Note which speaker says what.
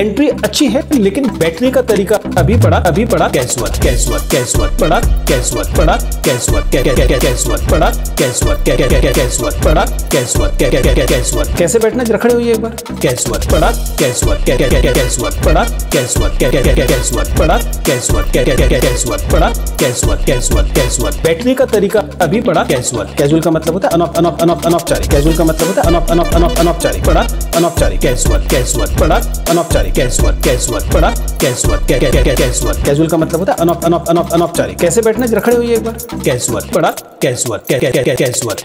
Speaker 1: Entry अच्छी है लेकिन बैटरी का तरीका अभी पड़ा अभी पड़ा कैसुअल कैसुअल कैसुअल पड़ा कैसुअल पड़ा कैसुअल कैसुअल पड़ा कैसुअल कैसुअल पड़ा कैसुअल कैसुअल कैसे बैठना जरा खड़े होइए एक बार कैसुअल पड़ा कैसुअल कैसुअल पड़ा कैसुअल कैसुअल पड़ा कैसुअल कैसुअल पड़ा कैसुअल कैसुअल कैसुअल बैठने का तरीका अभी पड़ा कैसुअल कैजुअल का मतलब होता है अनौप अनौप अनौप अनौपचारिक कैजुअल का मतलब होता है अनौप अनौप अनौप अनौपचारिक पड़ा अनौपचारिक कैसुअल कैसुअल पड़ा अनौपचारिक कैसुअल कैजुअल का मतलब होता है अनौप अनौप अनौप अनौपचारिक कैसे बैठना खड़े हुई एक बार। कैसुअल पड़ा कैसुअल कैसुअल